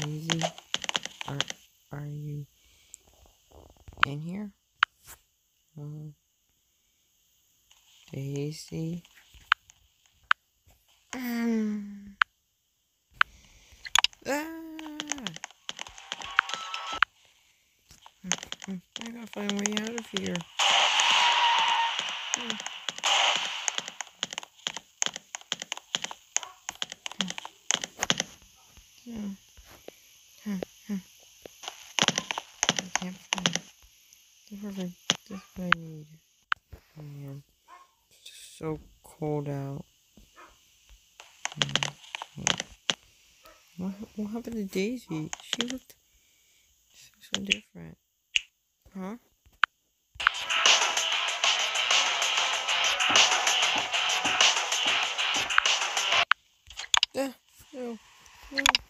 Daisy, are are you in here? Uh, Daisy. Um. Ah. I gotta find a way out of here. Yeah. Huh, huh. It. This is like this I need. Man, it's so cold out. What, what happened to Daisy? She looked so, so different. Huh? Ah, no, no, no.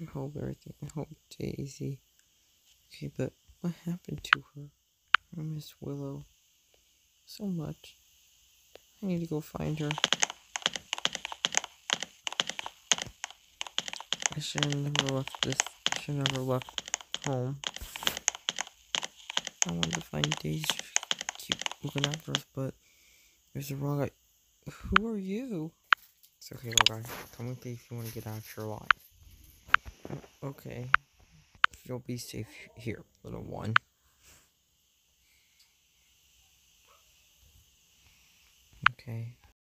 I hope everything. I hope Daisy. Okay, but what happened to her? I miss Willow so much. I need to go find her. I should have never left this. I should have never left home. I wanted to find Daisy. Keep looking after us, but there's a wrong guy. Who are you? It's okay, little guy. Come with me if you want to get out of your life. Okay. You'll be safe here, little one. Okay.